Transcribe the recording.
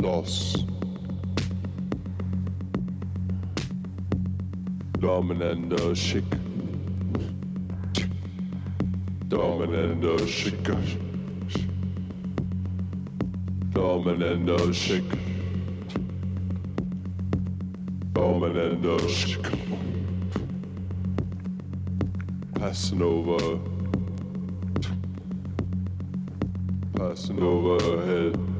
Loss. Dominando chic. Dominando chic. Dominando chic. Dominando chic. Passing over. Passing over her head.